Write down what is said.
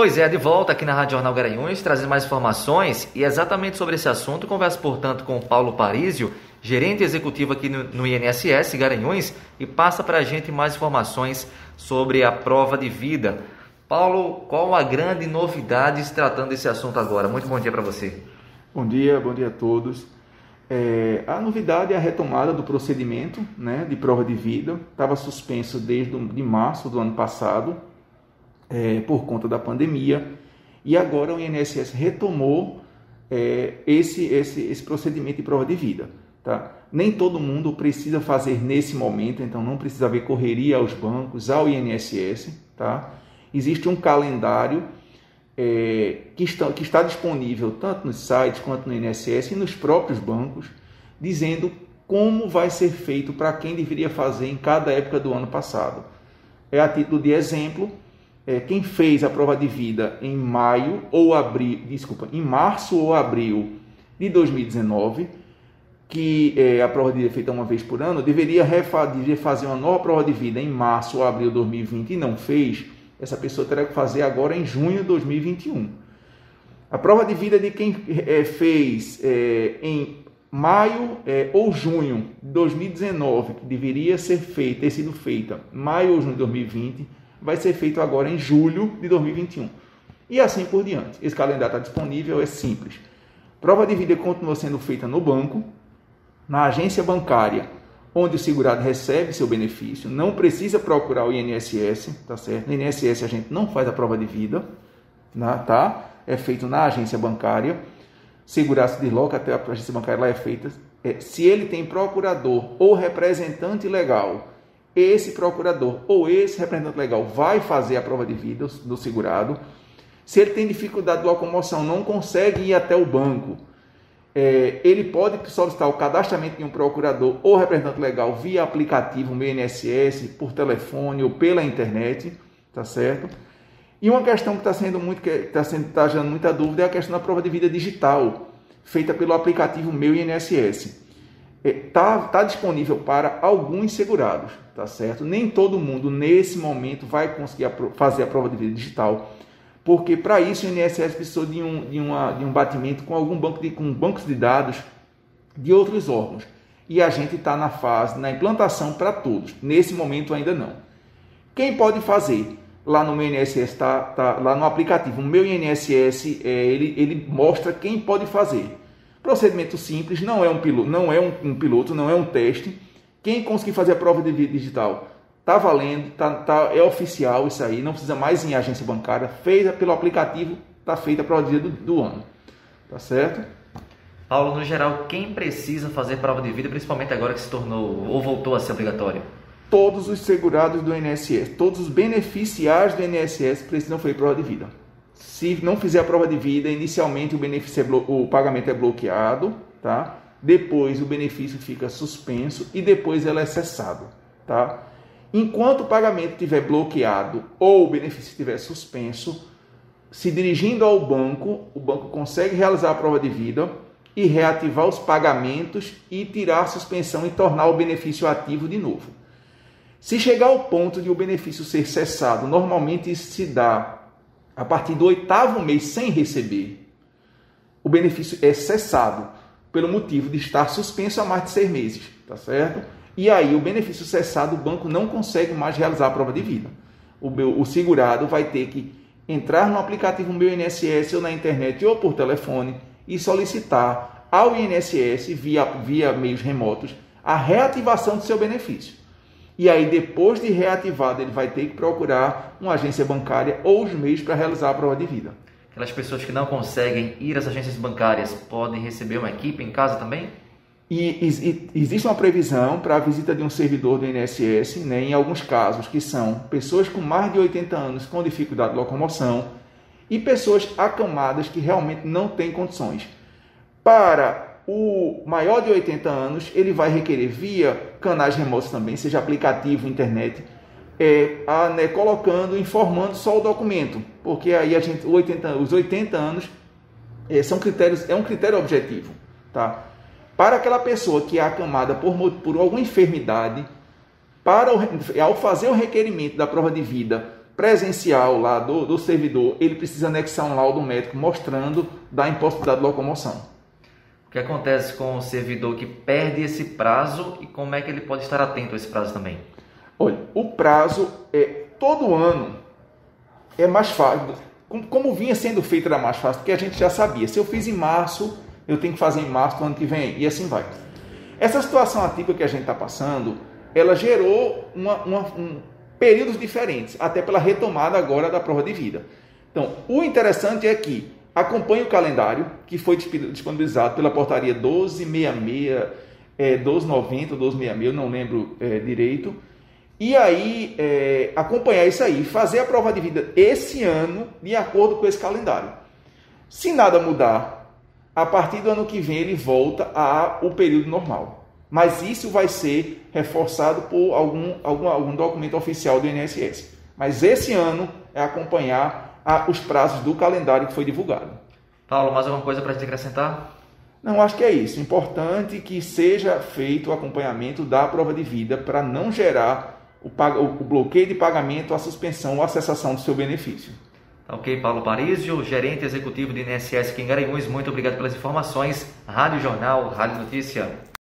Pois é, de volta aqui na Rádio Jornal Garanhuns, trazendo mais informações e exatamente sobre esse assunto, converso, portanto, com o Paulo Parísio, gerente executivo aqui no, no INSS Garanhuns, e passa para a gente mais informações sobre a prova de vida. Paulo, qual a grande novidade se tratando desse assunto agora? Muito bom dia para você. Bom dia, bom dia a todos. É, a novidade é a retomada do procedimento né, de prova de vida. Estava suspenso desde de março do ano passado, é, por conta da pandemia, e agora o INSS retomou é, esse, esse, esse procedimento de prova de vida. Tá? Nem todo mundo precisa fazer nesse momento, então não precisa haver correria aos bancos, ao INSS. Tá? Existe um calendário é, que, está, que está disponível tanto nos sites quanto no INSS e nos próprios bancos, dizendo como vai ser feito para quem deveria fazer em cada época do ano passado. É a título de exemplo, é, quem fez a prova de vida em maio ou abril, desculpa, em março ou abril de 2019, que é, a prova de vida é feita uma vez por ano, deveria, deveria fazer uma nova prova de vida em março ou abril de 2020 e não fez, essa pessoa terá que fazer agora em junho de 2021. A prova de vida de quem é, fez é, em maio é, ou junho de 2019, que deveria ser feita, ter sido feita maio ou junho de 2020, vai ser feito agora em julho de 2021. E assim por diante. Esse calendário está disponível, é simples. Prova de vida continua sendo feita no banco, na agência bancária, onde o segurado recebe seu benefício, não precisa procurar o INSS, tá certo? No INSS a gente não faz a prova de vida, né, tá? É feito na agência bancária. Segurar se desloca até a agência bancária lá é feita. É, se ele tem procurador ou representante legal esse procurador ou esse representante legal vai fazer a prova de vida do segurado. Se ele tem dificuldade de locomoção, não consegue ir até o banco, é, ele pode solicitar o cadastramento de um procurador ou representante legal via aplicativo meu INSS, por telefone ou pela internet, tá certo? E uma questão que está sendo muito, que está sendo, tá gerando muita dúvida é a questão da prova de vida digital, feita pelo aplicativo meu INSS está é, tá disponível para alguns segurados, tá certo? Nem todo mundo nesse momento vai conseguir fazer a prova de vida digital, porque para isso o INSS precisou de um, de, uma, de um batimento com algum banco de, com bancos de dados de outros órgãos. E a gente está na fase, na implantação para todos. Nesse momento ainda não. Quem pode fazer? Lá no meu INSS, tá, tá, lá no aplicativo, o meu INSS, é, ele, ele mostra quem pode fazer. Procedimento simples, não é um piloto, não é um, um piloto, não é um teste. Quem conseguir fazer a prova de digital tá valendo, tá, tá, é oficial isso aí, não precisa mais em agência bancária, feita pelo aplicativo, tá feita a prova de vida do, do ano. Tá certo? Paulo, no geral, quem precisa fazer prova de vida, principalmente agora que se tornou ou voltou a ser obrigatório? Todos os segurados do INSS, todos os beneficiários do INSS precisam fazer prova de vida. Se não fizer a prova de vida, inicialmente o benefício é o pagamento é bloqueado, tá? Depois o benefício fica suspenso e depois ela é cessado, tá? Enquanto o pagamento estiver bloqueado ou o benefício estiver suspenso, se dirigindo ao banco, o banco consegue realizar a prova de vida e reativar os pagamentos e tirar a suspensão e tornar o benefício ativo de novo. Se chegar ao ponto de o benefício ser cessado, normalmente isso se dá a partir do oitavo mês sem receber, o benefício é cessado pelo motivo de estar suspenso há mais de seis meses, tá certo? E aí, o benefício cessado, o banco não consegue mais realizar a prova de vida. O, meu, o segurado vai ter que entrar no aplicativo Meu INSS ou na internet ou por telefone e solicitar ao INSS, via, via meios remotos, a reativação do seu benefício. E aí, depois de reativado, ele vai ter que procurar uma agência bancária ou os meios para realizar a prova de vida. Aquelas pessoas que não conseguem ir às agências bancárias podem receber uma equipe em casa também? E, e existe uma previsão para a visita de um servidor do INSS, né, em alguns casos, que são pessoas com mais de 80 anos com dificuldade de locomoção e pessoas acamadas que realmente não têm condições. Para o maior de 80 anos, ele vai requerer via canais remotos também, seja aplicativo, internet, é, a, né, colocando, informando só o documento, porque aí a gente, 80, os 80 anos é, são critérios, é um critério objetivo, tá? Para aquela pessoa que é acamada por, por alguma enfermidade, para o, ao fazer o requerimento da prova de vida presencial lá do, do servidor, ele precisa anexar um laudo médico mostrando da impossibilidade de locomoção. O que acontece com o servidor que perde esse prazo e como é que ele pode estar atento a esse prazo também? Olha, o prazo é todo ano é mais fácil. Como vinha sendo feito era mais fácil, porque a gente já sabia. Se eu fiz em março, eu tenho que fazer em março do ano que vem e assim vai. Essa situação atípica que a gente está passando, ela gerou uma, uma, um, períodos diferentes, até pela retomada agora da prova de vida. Então, o interessante é que acompanhe o calendário que foi disponibilizado pela portaria 1266, é, 1290, 1266, eu não lembro é, direito. E aí, é, acompanhar isso aí, fazer a prova de vida esse ano de acordo com esse calendário. Se nada mudar, a partir do ano que vem ele volta ao período normal mas isso vai ser reforçado por algum, algum, algum documento oficial do INSS. Mas esse ano é acompanhar a, os prazos do calendário que foi divulgado. Paulo, mais alguma coisa para te acrescentar? Não, acho que é isso. Importante que seja feito o acompanhamento da prova de vida para não gerar o, o, bloqueio de pagamento, a suspensão ou a cessação do seu benefício. Tá ok, Paulo Parísio, gerente executivo do INSS aqui em Garanhuns, muito obrigado pelas informações. Rádio Jornal, Rádio Notícia.